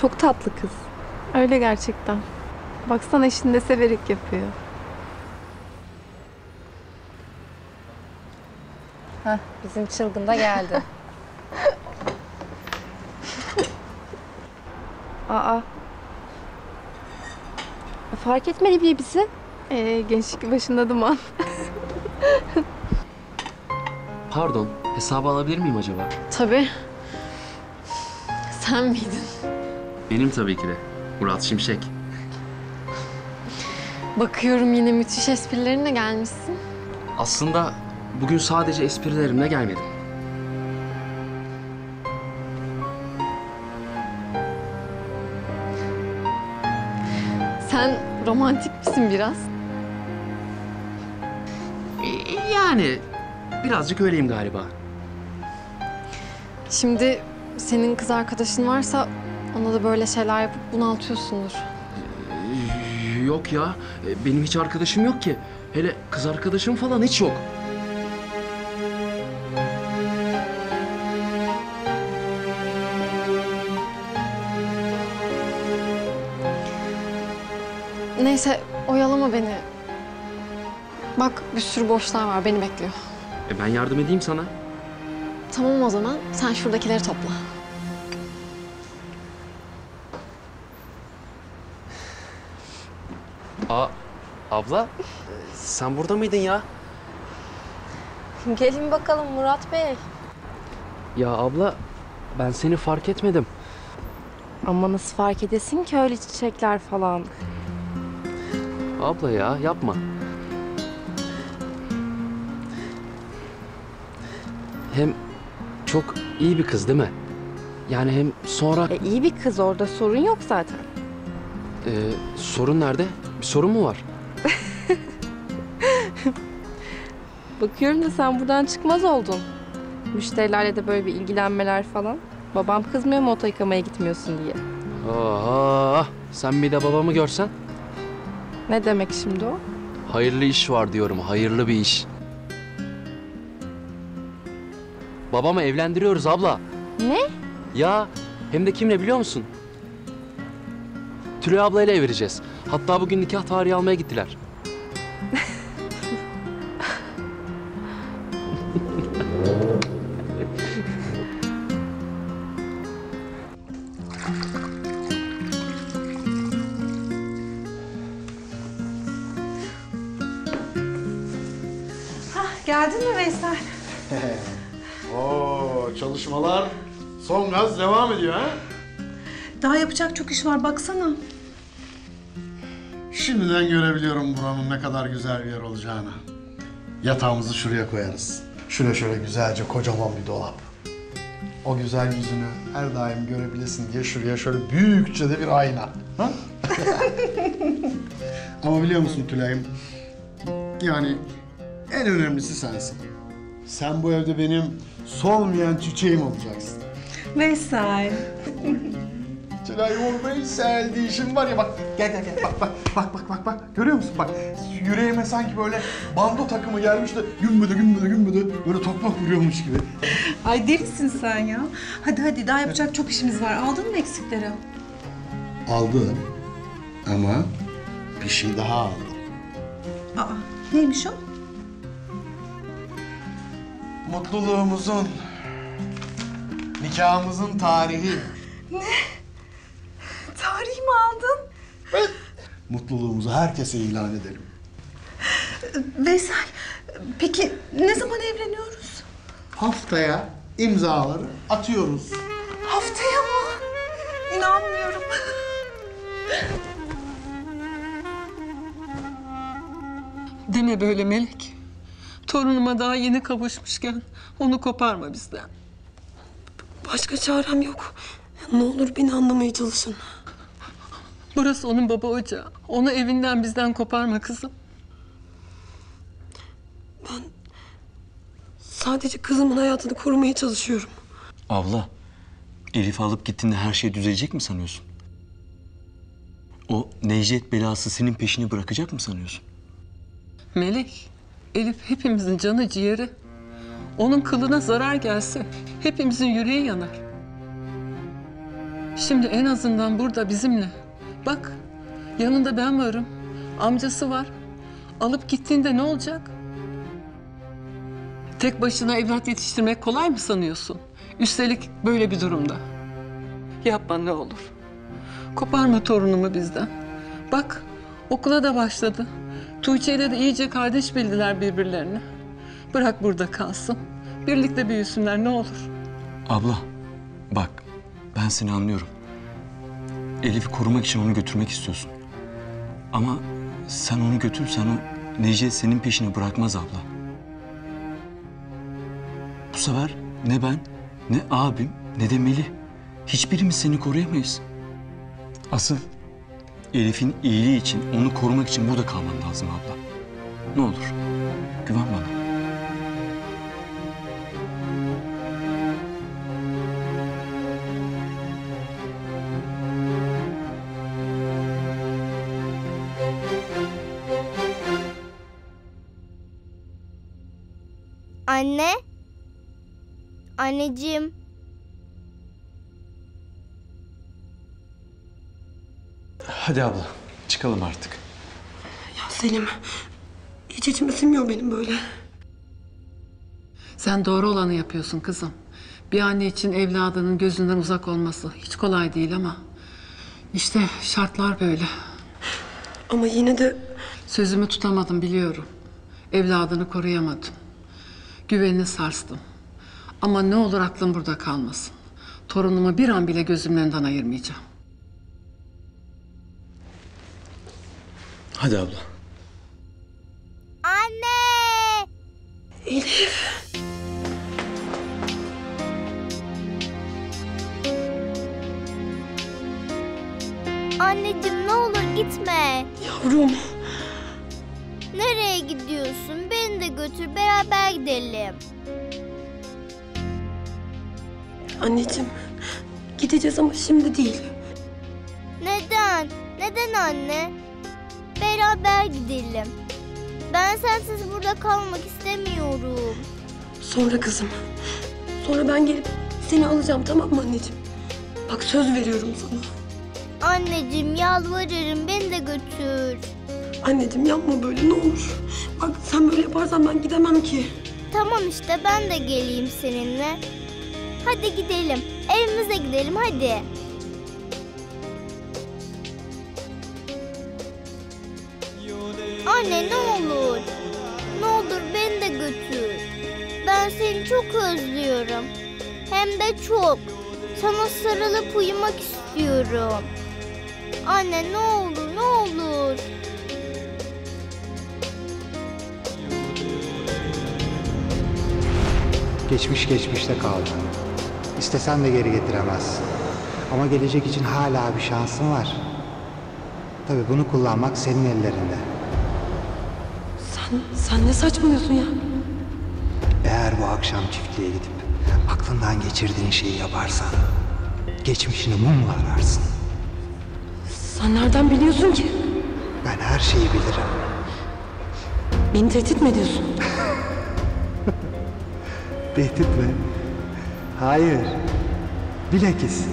Çok tatlı kız. Öyle gerçekten. Baksana eşini de severek yapıyor. Heh, bizim çılgın da geldi. Aa, Fark etmedi bile bizi. ee, gençlik başında duman. Pardon, hesabı alabilir miyim acaba? Tabii. Sen miydin? Benim tabii ki de. Murat Şimşek. Bakıyorum yine müthiş esprilerinle gelmişsin. Aslında bugün sadece esprilerimle gelmedim. Sen romantik misin biraz? Ee, Yani birazcık öyleyim galiba. Şimdi senin kız arkadaşın varsa ona da böyle şeyler yapıp bunaltıyorsundur. Ee, Yok ya, e, benim hiç arkadaşım yok ki. Hele kız arkadaşım falan hiç yok. Neyse oyalama beni. Bak bir sürü boşlar var beni bekliyor. E ben yardım edeyim sana. Tamam o zaman sen şuradakileri topla. Aa, abla, sen burada mıydın ya? Gelin bakalım Murat Bey. Ya abla, ben seni fark etmedim. Ama nasıl fark edesin ki öyle çiçekler falan. Abla ya, yapma. Hem çok iyi bir kız değil mi? Yani hem sonra E, iyi bir kız orada sorun yok zaten. e, sorun nerede? Sorun mu var? Bakıyorum da sen buradan çıkmaz oldun. Müşterilerle de böyle bir ilgilenmeler falan. Babam kızmıyor mu oto yıkamaya gitmiyorsun diye. Aa, sen bir de babamı görsen. Ne demek şimdi o? Hayırlı iş var diyorum, hayırlı bir iş. Babamı evlendiriyoruz abla. Ne? Ya hem de kimle biliyor musun? Tülay ablayla evleneceğiz. Hatta bugün nikah tarihi almaya gittiler. Geldin mi Veysel? Oo, çalışmalar son gaz devam ediyor ha? Daha yapacak çok iş var baksana. Şimdiden görebiliyorum buranın ne kadar güzel bir yer olacağını. Yatağımızı şuraya koyarız. Şuraya şöyle güzelce kocaman bir dolap. O güzel yüzünü her daim görebilesin diye şuraya şöyle büyükçe de bir ayna. Ha? Ama biliyor musun Tülay'ım? Yani en önemlisi sensin. Sen bu evde benim solmayan çiçeğim olacaksın. Veysel. Tülay vurmayı sevdi işim var ya bak gel gel gel bak bak bak bak bak bak görüyor musun bak yüreğime sanki böyle bando takımı gelmiş de gümbüdü gümbüdü gümbüdü böyle toprak vuruyormuş gibi. Ay delisin sen ya. Hadi hadi daha yapacak çok işimiz var. Aldın mı eksikleri? Aldım ama bir şey daha aldım. Aa neymiş o? Mutluluğumuzun, nikahımızın tarihi. Tarih mi aldın? Mutluluğumuzu herkese ilan edelim. Veysel peki ne zaman evleniyoruz? Haftaya imzaları atıyoruz. Haftaya mı? İnanmıyorum. Deme böyle Melek. Torunuma daha yeni kavuşmuşken onu koparma bizden. Başka çarem yok. Ne olur beni anlamaya çalışın. Burası onun baba ocağı. Onu evinden bizden koparma kızım. Sadece kızımın hayatını korumaya çalışıyorum. Abla, Elif'i alıp gittiğinde her şey düzelecek mi sanıyorsun? O Necdet belası senin peşini bırakacak mı sanıyorsun? Melek, Elif hepimizin canı ciğeri. Onun kılına zarar gelse hepimizin yüreği yanar. Şimdi en azından burada bizimle. Bak, yanında ben varım. Amcası var. Alıp gittiğinde ne olacak? Tek başına evlat yetiştirmek kolay mı sanıyorsun? Üstelik böyle bir durumda. Yapma ne olur. Koparma torunumu bizden. Bak, okula da başladı. Tuğçe ile de iyice kardeş bildiler birbirlerini. Bırak burada kalsın. Birlikte büyüsünler ne olur. Abla, bak ben seni anlıyorum. Elif'i korumak için onu götürmek istiyorsun. Ama sen onu götürsen o Necdet senin peşini bırakmaz abla. Bu sefer ne ben, ne abim, ne de Melih. Hiçbirimiz seni koruyamayız. Asıl Elif'in iyiliği için, onu korumak için burada kalman lazım abla. Ne olur, güven bana. Hadi abla, çıkalım artık. Ya Selim, hiç içime sinmiyor benim böyle. Sen doğru olanı yapıyorsun kızım. Bir anne için evladının gözünden uzak olması hiç kolay değil ama... ...işte şartlar böyle. Ama yine de Sözümü tutamadım biliyorum. Evladını koruyamadım. Güvenini sarstım. Ama ne olur aklın burada kalmasın. Torunumu bir an bile gözümün önünden ayırmayacağım. Hadi abla. Anne! Elif. Anneciğim ne olur gitme. Yavrum. Nereye gidiyorsun? Beni de götür beraber gidelim. Anneciğim. Gideceğiz ama şimdi değil. Neden? Neden anne? Beraber gidelim. Ben sensiz burada kalmak istemiyorum. Sonra kızım. Sonra ben gelip seni alacağım tamam mı anneciğim? Bak söz veriyorum sana. Anneciğim yalvarırım beni de götür. Anneciğim yapma böyle ne olur. Bak sen böyle yaparsan ben gidemem ki. Tamam işte ben de geleyim seninle. Hadi gidelim. Evimize gidelim hadi. Anne ne olur. Ne olur beni de götür. Ben seni çok özlüyorum. Hem de çok. Sana sarılıp uyumak istiyorum. Anne ne olur ne olur. Geçmiş geçmişte kaldı. İstesen de geri getiremezsin. Ama gelecek için hala bir şansın var. Tabii bunu kullanmak senin ellerinde. Sen, sen ne saçmalıyorsun ya? Eğer bu akşam çiftliğe gidip aklından geçirdiğin şeyi yaparsan geçmişini mumla ararsın. Sen nereden biliyorsun ki? Ben her şeyi bilirim. Beni tehdit mi ediyorsun? Tehdit mi? Hayır. Bilakis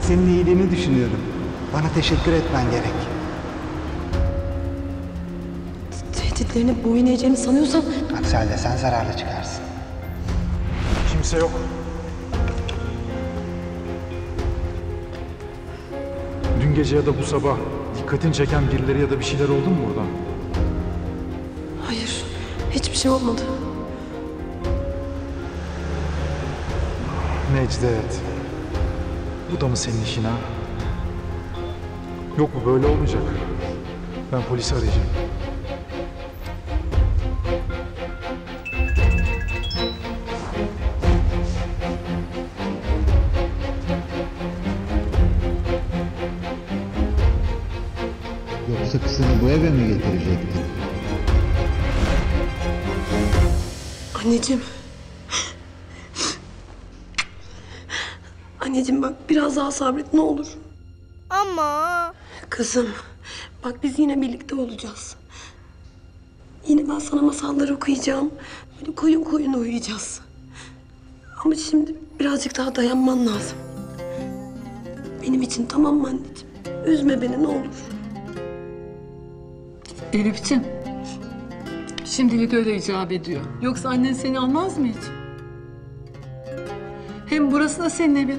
senin iyiliğini düşünüyorum. Bana teşekkür etmen gerek. Tehditlerine boyun eğeceğini sanıyorsan Aksi halde sen zararlı çıkarsın. Kimse yok. Dün gece ya da bu sabah dikkatini çeken birileri ya da bir şeyler oldu mu burada? hayır. Hiçbir şey olmadı. Necdet. Bu da mı senin işin ha? Yok bu böyle olmayacak. Ben polisi arayacağım. Yoksa kızını bu eve mi getirecektin? Anneciğim. Anneciğim bak biraz daha sabret ne olur. Ama Kızım bak biz yine birlikte olacağız. Yine ben sana masallar okuyacağım. Böyle koyun koyun uyuyacağız. Ama şimdi birazcık daha dayanman lazım. Benim için tamam mı anneciğim? Üzme beni ne olur. Elif'ciğim. Şimdilik öyle icap ediyor. Yoksa annen seni almaz mı hiç? Hem burası da senin evin.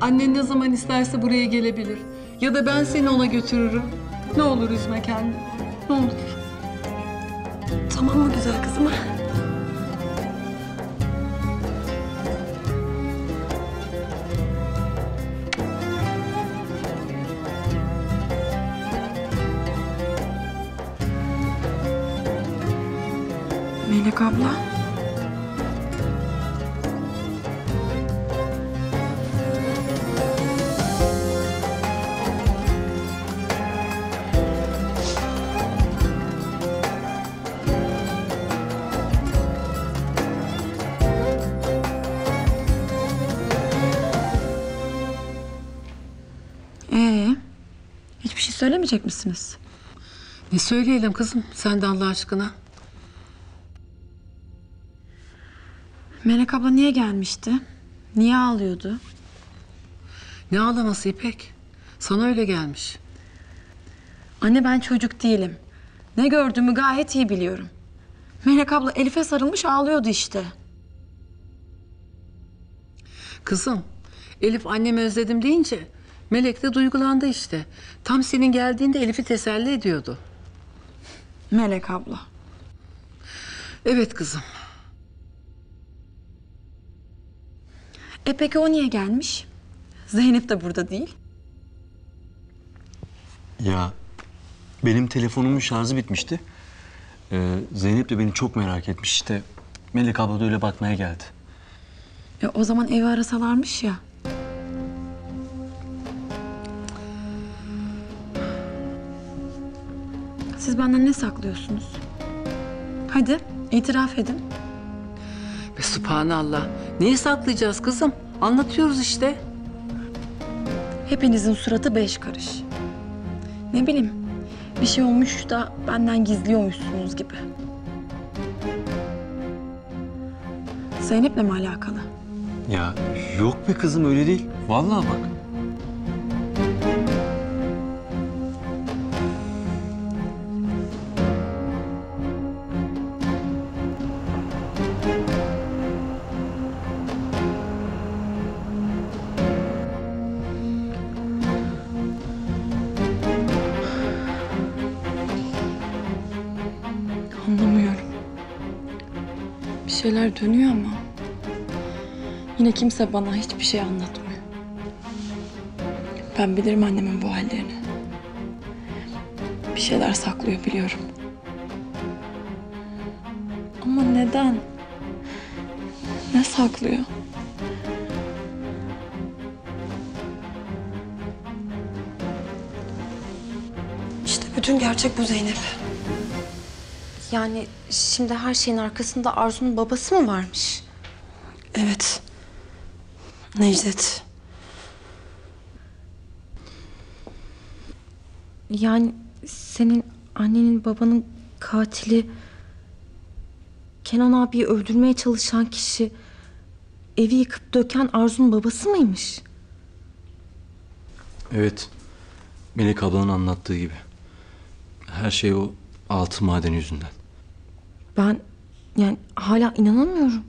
Annen ne zaman isterse buraya gelebilir. Ya da ben seni ona götürürüm. Ne olur üzme kendini. Ne olur. Tamam mı güzel kızım? Melek abla. Ee, hiçbir şey söylemeyecek misiniz? Ne söyleyelim kızım sen de Allah aşkına. Melek abla niye gelmişti? Niye ağlıyordu? Ne ağlaması İpek? Sana öyle gelmiş. Anne ben çocuk değilim. Ne gördüğümü gayet iyi biliyorum. Melek abla Elif'e sarılmış ağlıyordu işte. Kızım, Elif annemi özledim deyince Melek de duygulandı işte. Tam senin geldiğinde Elif'i teselli ediyordu. Melek abla. Evet kızım. E peki o niye gelmiş? Zeynep de burada değil. Ya benim telefonumun şarjı bitmişti. Ee, Zeynep de beni çok merak etmiş işte. Melek abla da öyle bakmaya geldi. E o zaman evi arasalarmış ya. Siz benden ne saklıyorsunuz? Hadi itiraf edin. Ve subhanallah. Neyi saklayacağız kızım? Anlatıyoruz işte. Hepinizin suratı beş karış. Ne bileyim, bir şey olmuş da benden gizliyormuşsunuz gibi. Zeynep'le mi alakalı? Ya yok be kızım öyle değil. Vallahi bak. Kimse bana hiçbir şey anlatmıyor. Ben bilirim annemin bu hallerini. Bir şeyler saklıyor biliyorum. Ama neden? Ne saklıyor? İşte bütün gerçek bu Zeynep. Yani şimdi her şeyin arkasında Arzu'nun babası mı varmış? Evet. Necdet. Yani senin annenin babanın katili Kenan abiyi öldürmeye çalışan kişi evi yıkıp döken Arzu'nun babası mıymış? Evet. Melek ablanın anlattığı gibi. Her şey o altın madeni yüzünden. Ben yani hala inanamıyorum.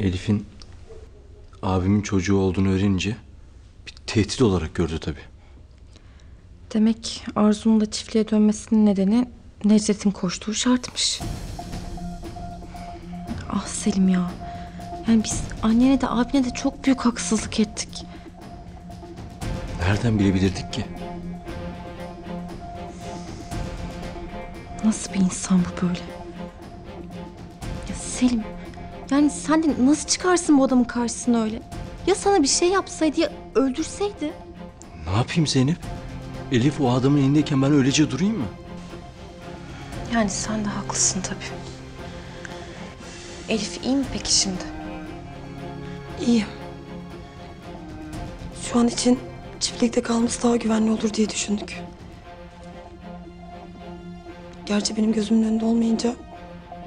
Elif'in abimin çocuğu olduğunu öğrenince bir tehdit olarak gördü tabii. Demek Arzu'nun da çiftliğe dönmesinin nedeni Necdet'in koştuğu şartmış. Ah Selim ya. Yani biz annene de abine de çok büyük haksızlık ettik. Nereden bilebilirdik ki? Nasıl bir insan bu böyle? Ya Selim, yani sen de nasıl çıkarsın bu adamın karşısına öyle? Ya sana bir şey yapsaydı ya öldürseydi? Ne yapayım Zeynep? Elif o adamın elindeyken ben öylece durayım mı? Yani sen de haklısın tabii. Elif iyi mi peki şimdi? İyiyim. Şu an için çiftlikte kalması daha güvenli olur diye düşündük. Gerçi benim gözümün önünde olmayınca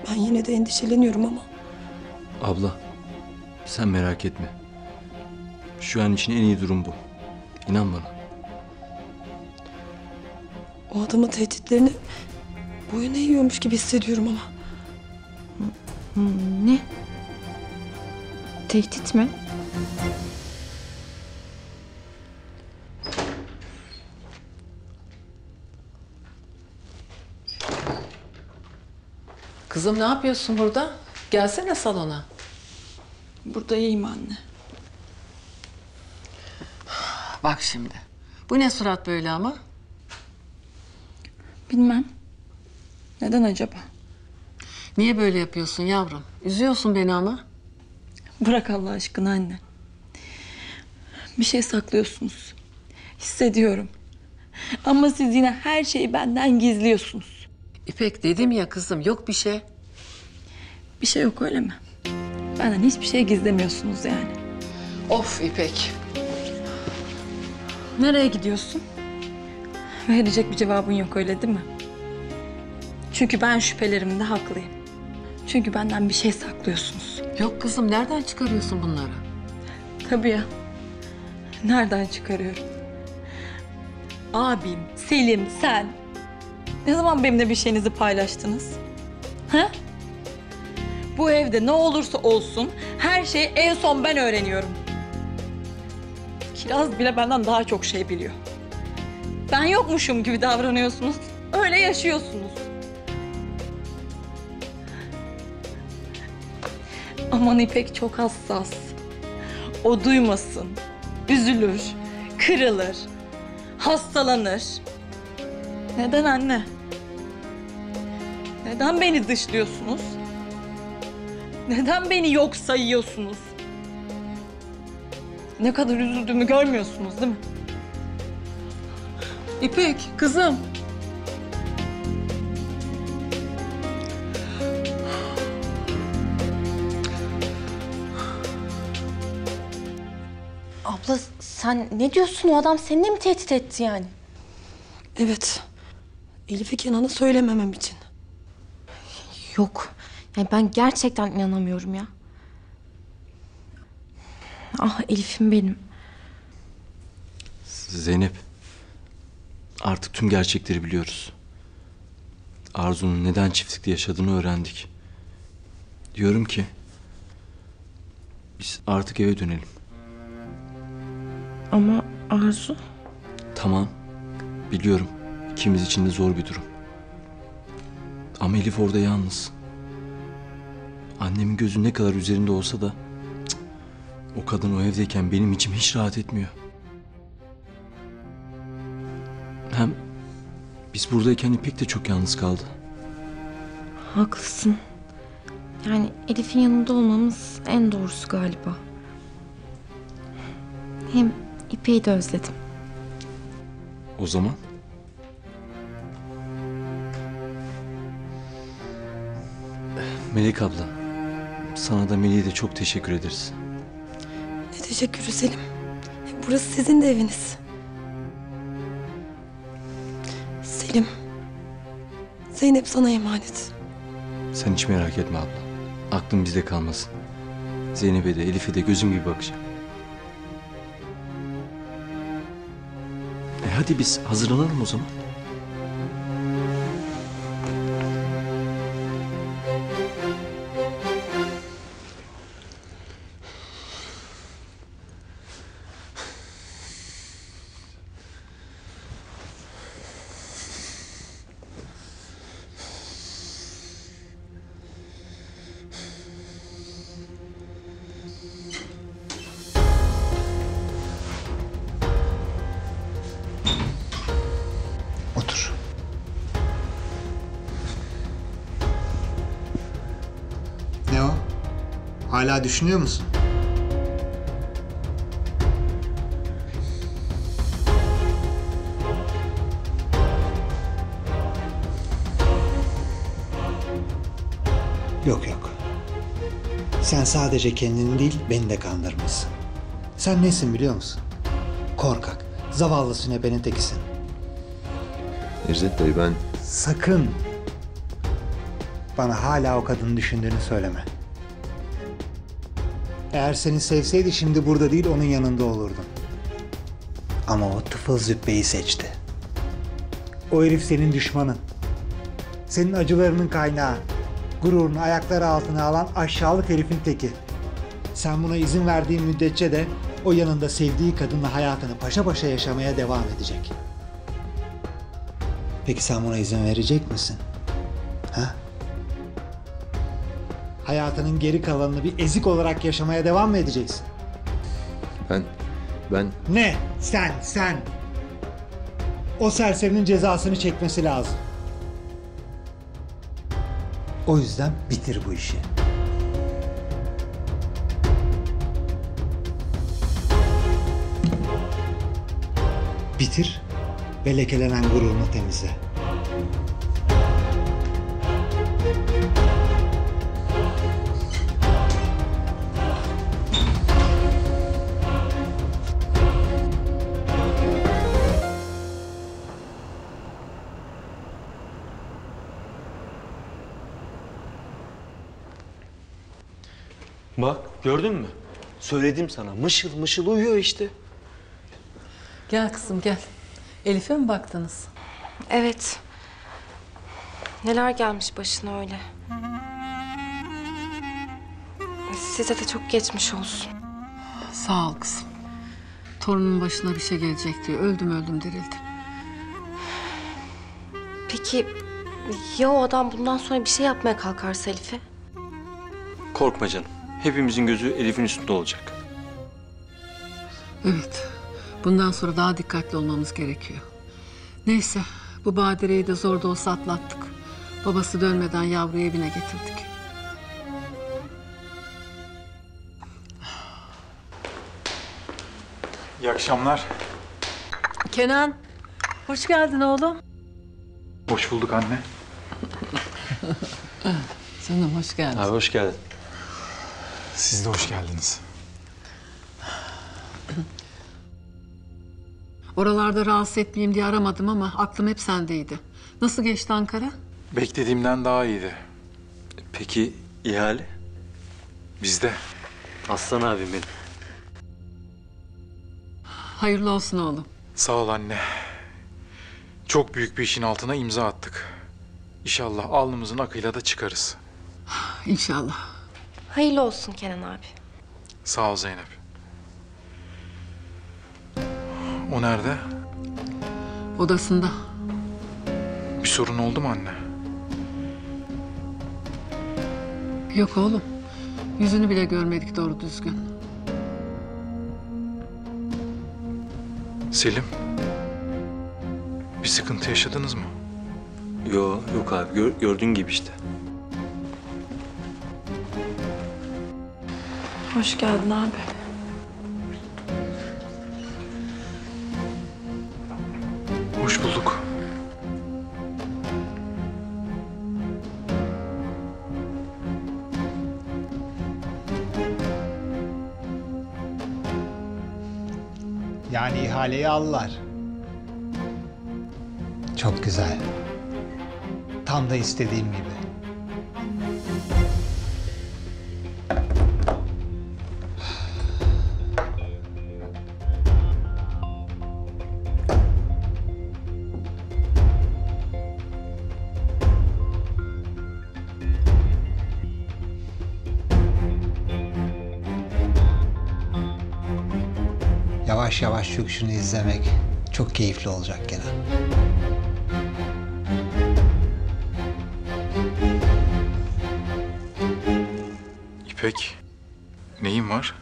ben yine de endişeleniyorum ama Abla, sen merak etme. Şu an için en iyi durum bu. İnan bana. o adamın tehditlerini boyun eğiyormuş gibi hissediyorum ama. Hmm, ne? Tehdit mi? Kızım ne yapıyorsun burada? Gelsene salona. Burada iyiyim anne. Bak şimdi. Bu ne surat böyle ama? Bilmem. Neden acaba? Niye böyle yapıyorsun yavrum? Üzüyorsun beni ama. Bırak Allah aşkına anne. Bir şey saklıyorsunuz. Hissediyorum. Ama siz yine her şeyi benden gizliyorsunuz. İpek dedim ya kızım yok bir şey. Bir şey yok öyle mi? Benden hiçbir şey gizlemiyorsunuz yani. Of İpek. Nereye gidiyorsun? Verecek bir cevabın yok öyle değil mi? Çünkü ben şüphelerimde haklıyım. Çünkü benden bir şey saklıyorsunuz. Yok kızım nereden çıkarıyorsun bunları? Tabii ya. Nereden çıkarıyorum? Abim, Selim, sen. Ne zaman benimle bir şeyinizi paylaştınız? Ha? Bu evde ne olursa olsun her şeyi en son ben öğreniyorum. Kiraz bile benden daha çok şey biliyor. Ben yokmuşum gibi davranıyorsunuz. Öyle yaşıyorsunuz. Aman İpek çok hassas. O duymasın. Üzülür, kırılır, hastalanır. Neden anne? Neden beni dışlıyorsunuz? Neden beni yok sayıyorsunuz? Ne kadar üzüldüğümü görmüyorsunuz değil mi? İpek kızım. Abla sen ne diyorsun? O adam seni de mi tehdit etti yani? Evet. Elif'i Kenan'a söylememem için. Yok. Yani ben gerçekten inanamıyorum ya. Ah Elif'im benim. Zeynep. Artık tüm gerçekleri biliyoruz. Arzu'nun neden çiftlikte yaşadığını öğrendik. Diyorum ki biz artık eve dönelim. Ama Arzu... Tamam. Biliyorum. İkimiz için de zor bir durum. Ama Elif orada yalnız. Annemin gözü ne kadar üzerinde olsa da cık, o kadın o evdeyken benim içim hiç rahat etmiyor. Hem biz buradayken İpek de çok yalnız kaldı. Haklısın. Yani Elif'in yanında olmamız en doğrusu galiba. Hem İpek'i de özledim. O zaman Melek abla, sana da Melih'e de çok teşekkür ederiz. Ne teşekkürü Selim. E, burası sizin de eviniz. Selim. Zeynep sana emanet. Sen hiç merak etme abla. Aklın bizde kalmasın. Zeynep'e de Elif'e de gözüm gibi bakacağım. E hadi biz hazırlanalım o zaman. Hala düşünüyor musun? Yok yok. Sen sadece kendini değil beni de kandırmışsın. Sen nesin biliyor musun? Korkak, zavallı sünepenin tekisin. İzzet dayı ben... Sakın bana hala o kadını düşündüğünü söyleme. Eğer seni sevseydi şimdi burada değil onun yanında olurdun. Ama o tıfıl züppeyi seçti. O herif senin düşmanın. Senin acılarının kaynağı. Gururunu ayakları altına alan aşağılık herifin teki. Sen buna izin verdiğin müddetçe de o yanında sevdiği kadınla hayatını paşa paşa yaşamaya devam edecek. Peki sen buna izin verecek misin? Hayatının geri kalanını bir ezik olarak yaşamaya devam mı edeceksin? Ben... Ben... Ne? Sen, sen. O serserinin cezasını çekmesi lazım. O yüzden bitir bu işi. Bitir ve lekelenen gururunu temizle. Gördün mü? Söyledim sana mışıl mışıl uyuyor işte. Gel kızım gel. Elif'e mi baktınız? Evet. Neler gelmiş başına öyle. Size de çok geçmiş olsun. Sağ ol kızım. Torunun başına bir şey gelecek diye öldüm öldüm dirildim. Peki ya o adam bundan sonra bir şey yapmaya kalkarsa Elif'e? Korkma canım. Hepimizin gözü Elif'in üstünde olacak. Evet. Bundan sonra daha dikkatli olmamız gerekiyor. Neyse bu badireyi de zor da olsa atlattık. Babası dönmeden yavruyu evine getirdik. İyi akşamlar. Kenan, hoş geldin oğlum. Hoş bulduk anne. Canım hoş geldin. Abi hoş geldin. Siz de hoş geldiniz. Oralarda rahatsız etmeyeyim diye aramadım ama aklım hep sendeydi. Nasıl geçti Ankara? Beklediğimden daha iyiydi. Peki ihale? Bizde. Aslan abim benim. Hayırlı olsun oğlum. Sağ ol anne. Çok büyük bir işin altına imza attık. İnşallah alnımızın akıyla da çıkarız. İnşallah. Hayırlı olsun Kenan abi. Sağ ol Zeynep. O nerede? Odasında. Bir sorun oldu mu anne? Yok oğlum. Yüzünü bile görmedik doğru düzgün. Selim. Bir sıkıntı yaşadınız mı? Yo yok abi Gör- gördüğün gibi işte. Hoş geldin abi. Hoş bulduk. Yani ihaleyi aldılar. Çok güzel. Tam da istediğim gibi. Şunu izlemek çok keyifli olacak Kenan. İpek, neyin var?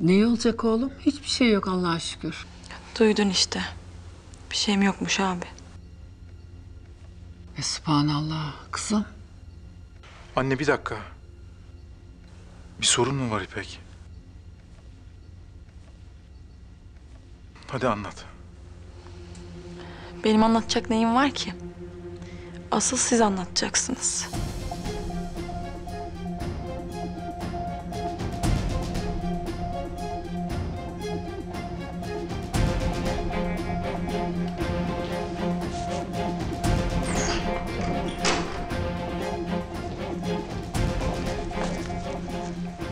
Ne olacak oğlum? Hiçbir şey yok Allah'a şükür. Duydun işte. Bir şeyim yokmuş abi. E, subhanallah kızım. Anne bir dakika. Bir sorun mu var İpek? Hadi anlat. Benim anlatacak neyim var ki? Asıl siz anlatacaksınız.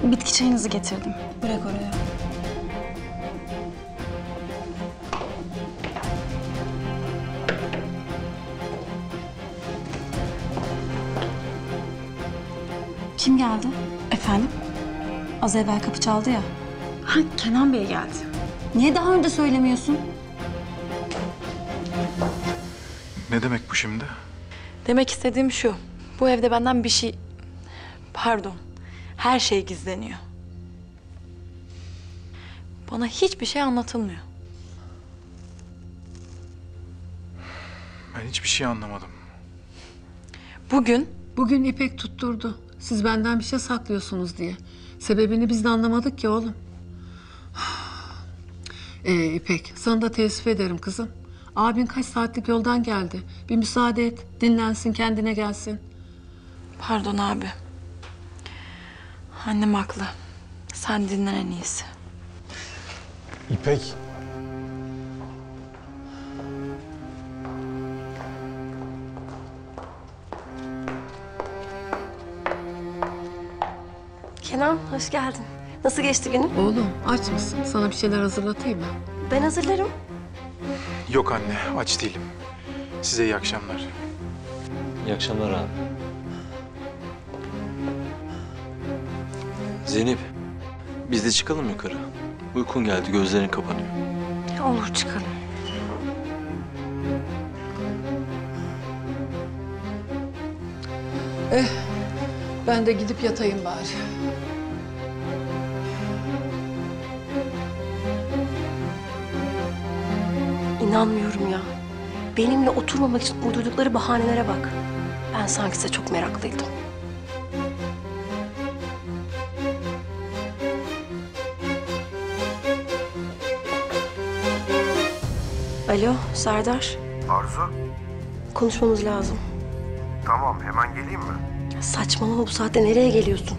Bitki çayınızı getirdim. Bırak oraya. Kim geldi? Efendim? Az evvel kapı çaldı ya. Ha, Kenan Bey geldi. Niye daha önce söylemiyorsun? Ne demek bu şimdi? Demek istediğim şu. Bu evde benden bir şey... Pardon. Her şey gizleniyor. Bana hiçbir şey anlatılmıyor. Ben hiçbir şey anlamadım. Bugün Bugün İpek tutturdu. Siz benden bir şey saklıyorsunuz diye. Sebebini biz de anlamadık ki oğlum. Ee İpek, sana da teessüf ederim kızım. Abin kaç saatlik yoldan geldi. Bir müsaade et, dinlensin, kendine gelsin. Pardon abi. Annem haklı. Sen dinlen en iyisi. İpek. Kenan hoş geldin. Nasıl geçti günün? Oğlum aç mısın? Sana bir şeyler hazırlatayım mı? Ben hazırlarım. Yok anne, aç değilim. Size iyi akşamlar. İyi akşamlar abi. Zeynep, biz de çıkalım yukarı. Uykun geldi, gözlerin kapanıyor. Olur çıkalım. Ben de gidip yatayım bari. İnanmıyorum ya. Benimle oturmamak için uydurdukları bahanelere bak. Ben sanki size çok meraklıydım. Alo Serdar. Arzu, Konuşmamız lazım. tamam hemen geleyim mi? Saçmalama bu saatte nereye geliyorsun?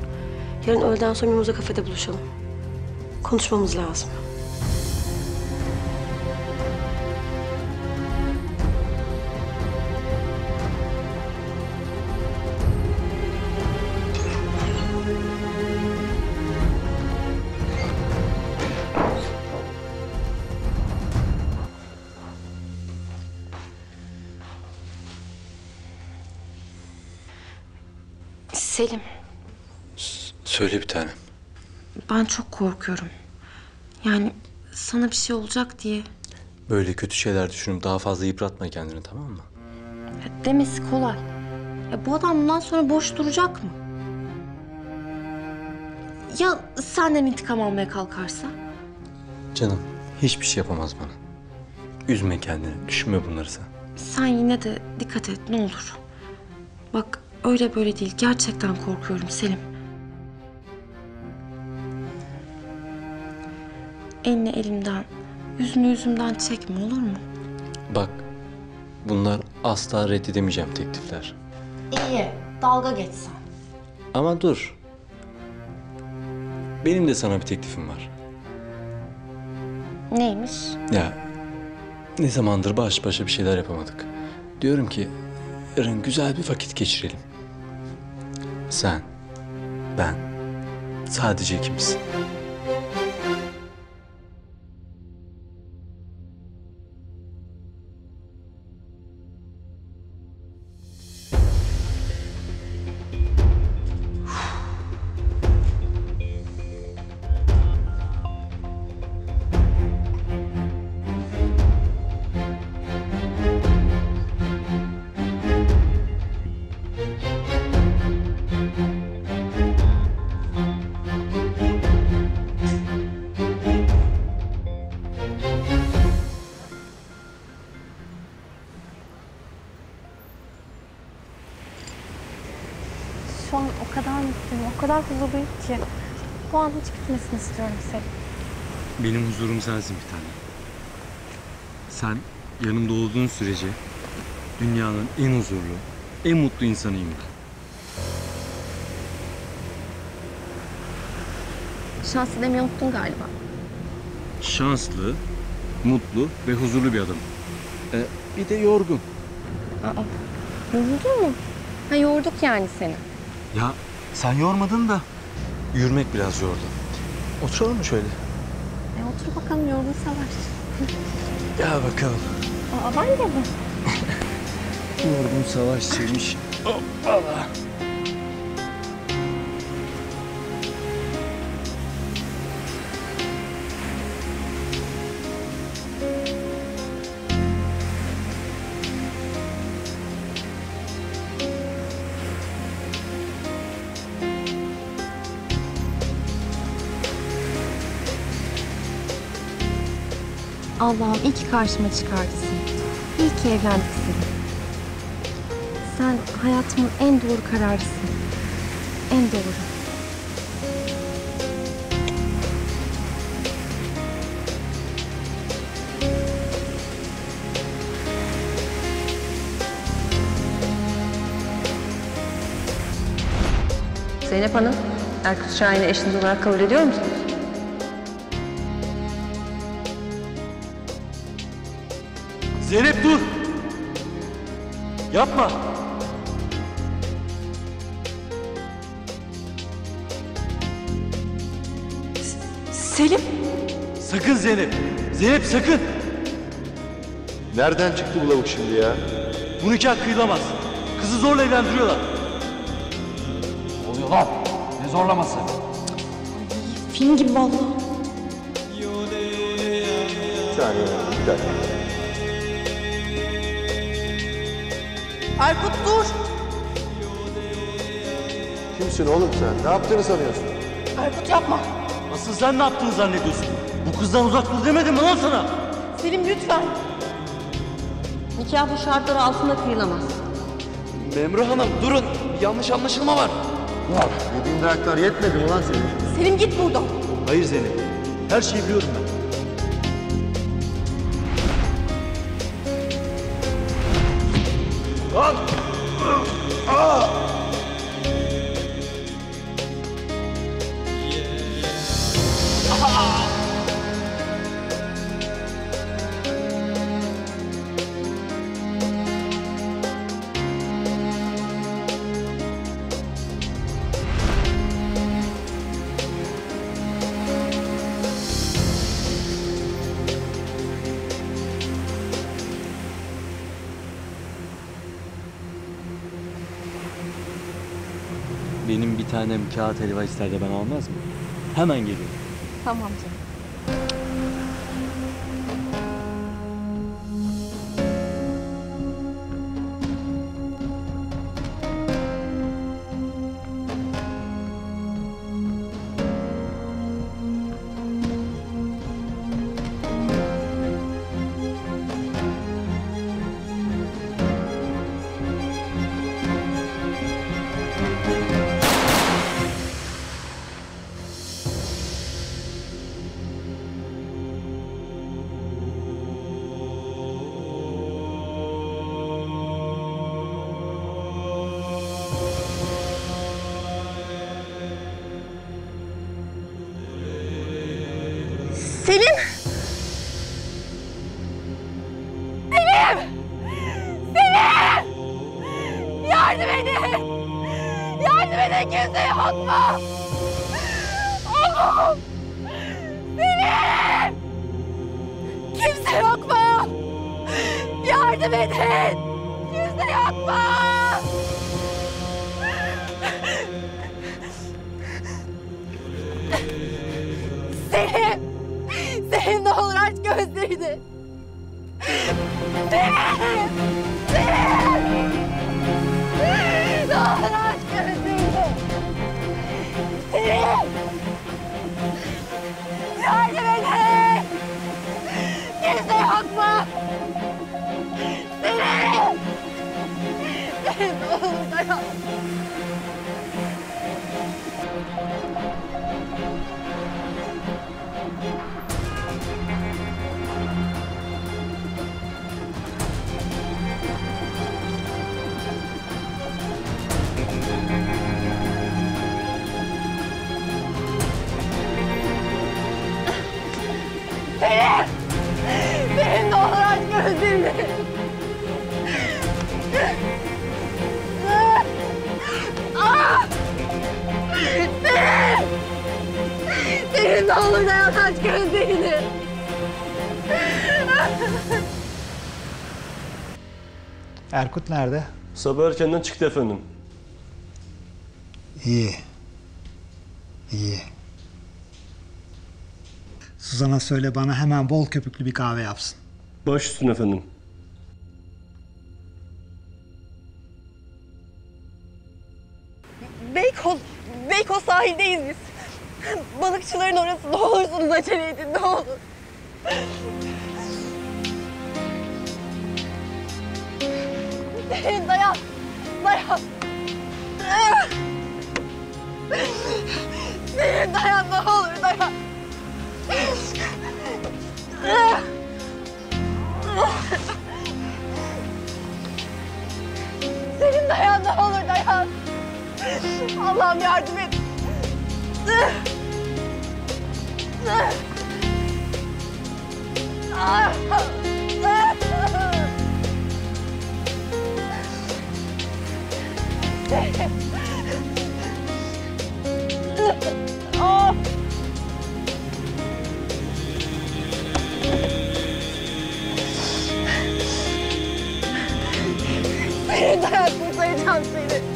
Yarın öğleden sonra Mimoza kafede buluşalım. Konuşmamız lazım. Söyle bir tanem. ben çok korkuyorum. Yani sana bir şey olacak diye. Böyle kötü şeyler düşünüp daha fazla yıpratma kendini tamam mı? Ya demesi kolay. Ya bu adam bundan sonra boş duracak mı? Ya senden intikam almaya kalkarsa? Canım, hiçbir şey yapamaz bana. Üzme kendini, düşünme bunları sen. Sen yine de dikkat et ne olur. Bak öyle böyle değil. Gerçekten korkuyorum Selim. Elini elimden, yüzünü yüzümden çekme olur mu? Bak, bunlar asla reddedemeyeceğim teklifler. İyi, dalga geçsen. Ama dur. Benim de sana bir teklifim var. Neymiş? Ya Ne zamandır baş başa bir şeyler yapamadık. Diyorum ki yarın güzel bir vakit geçirelim. Sen, ben, sadece ikimiz. Bitmesini istiyorum Selim. Benim huzurum sensin bir tane. Sen yanımda olduğun sürece dünyanın en huzurlu, en mutlu insanıyım ben. Şanslı demeyi unuttun galiba. Şanslı, mutlu ve huzurlu bir adam. Ee, bir de yorgun. Aa, yoruldun mu? Ha yorduk yani seni. Ya sen yormadın da yürümek biraz yordu. Oturalım mı şöyle? E otur bakalım yorgun savaş. Gel bakalım. Aa ben de mi? Yorgun savaşçıymış. Hoppala. Allah'ım iyi ki karşıma çıkardı seni. İyi ki evlendik seni. Sen hayatımın en doğru kararısın. En doğru. Zeynep Hanım, Erkut Şahin'i eşiniz olarak kabul ediyor musunuz? Sakın. Nereden çıktı bu lavuk şimdi ya? Bu nikah kıyılamaz. Kızı zorla evlendiriyorlar. Oluyor lan. Ne zorlaması? Film gibi vallahi. Bir saniye, bir dakika. Erkut dur. Kimsin oğlum sen? Ne yaptığını sanıyorsun? Erkut yapma. Asıl sen ne yaptığını zannediyorsun? Kızdan uzak dur demedim mi lan sana? Selim lütfen. Nikah bu şartlar altında kıyılamaz. Memru Hanım durun. Bir yanlış anlaşılma var. Yediğin dayaklar yetmedi mi lan senin? Selim git buradan. Hayır Zeynep. Her şeyi biliyorum ben. Kağıt helva ister de ben almaz mı? Hemen geliyorum. Tamam canım. Erkut nerede? Sabah erkenden çıktı efendim. İyi. İyi. Suzan'a söyle bana hemen bol köpüklü bir kahve yapsın. Baş üstüne efendim. Beykoz, Beykoz sahildeyiz biz. Balıkçıların orası ne olursunuz acele edin ne olur. Selim dayan, dayan. Selim dayan ne olur dayan. Selim dayan ne olur dayan. Allah'ım yardım et. Oh. Seni dayan kurtaracağım seni. Selim ne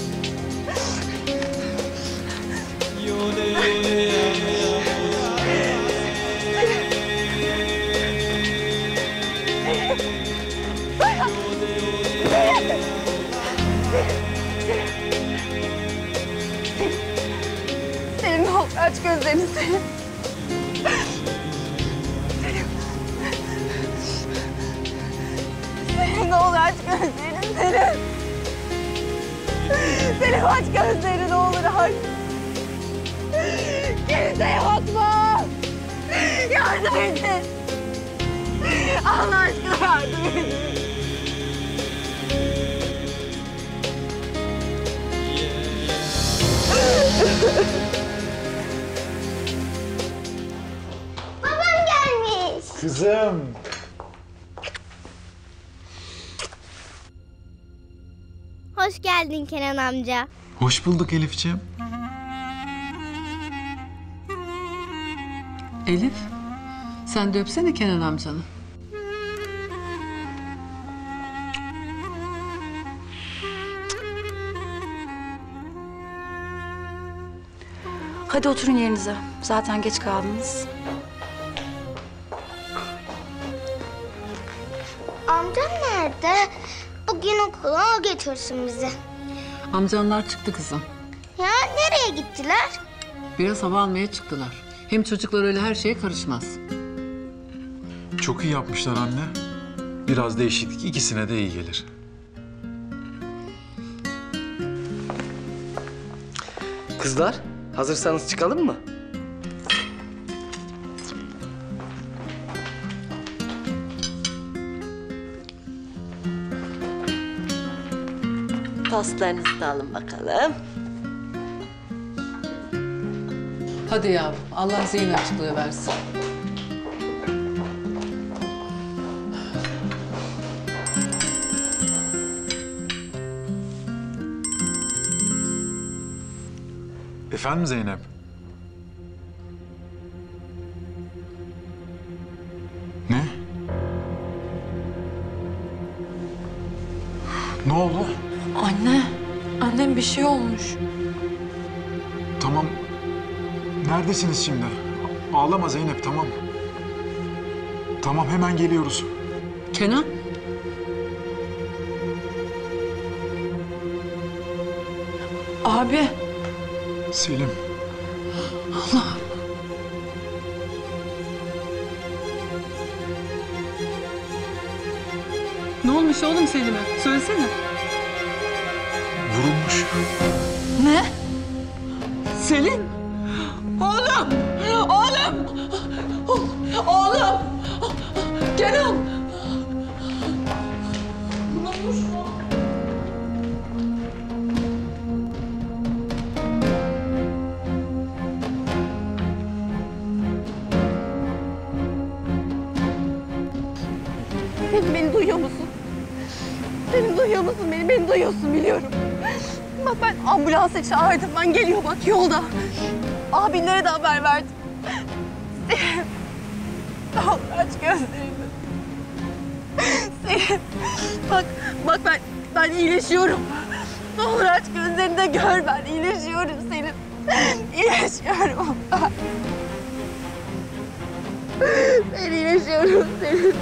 gözlerini Selim. Selim. Ne olur aç gözlerini Selim. Selim aç gözlerini ne olur aç. Kimse yok mu? Yardım edin. Allah aşkına yardım edin. Babam Kızım. Hoş geldin Kenan amca. Hoş bulduk Elifciğim. Elif, sen de öpsene Kenan amcanı. Hadi oturun yerinize. Zaten geç kaldınız. Nerede? Bugün okula götürsün bizi. Amcanlar çıktı kızım. Ya nereye gittiler? Biraz hava almaya çıktılar. Hem çocuklar öyle her şeye karışmaz. Çok iyi yapmışlar anne. Biraz değişiklik ikisine de iyi gelir. Kızlar, hazırsanız çıkalım mı? Paslarınızı da alın bakalım. Hadi yavrum, Allah zihin açıklığı versin. Efendim Zeynep? Neredesiniz şimdi? Ağlama Zeynep tamam. Tamam hemen geliyoruz. Kenan? Abi. Selim. Allah. Ne olmuş oğlum Selim'e? Söylesene. Vurulmuş. Ne? Selim! Beni, beni duyuyor musun? Beni duyuyor musun? Beni, beni duyuyorsun biliyorum. Bak ben ambulansa çağırdım. Ben geliyor bak yolda. Abinlere de haber verdim. Selim. Olur aç gözlerini. Selim. Bak, bak ben, ben iyileşiyorum. Ne olur aç gözlerini de gör ben iyileşiyorum Selim. İyileşiyorum. Ben iyileşiyorum Selim.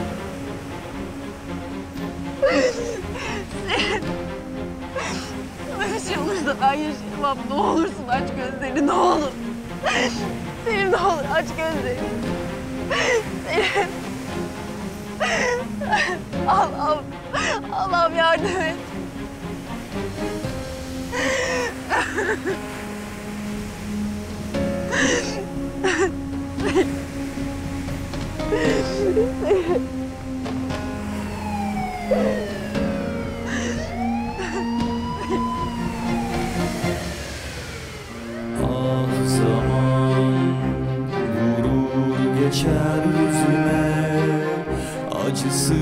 Selim. Sana bir şey olursa ben yaşayamam. Ne olursun aç gözlerini ne olur. Selim ne olur aç gözlerini. Selim. Allah'ım. Allah'ım yardım et. Selim. Ah geçer yüzüme. Acısı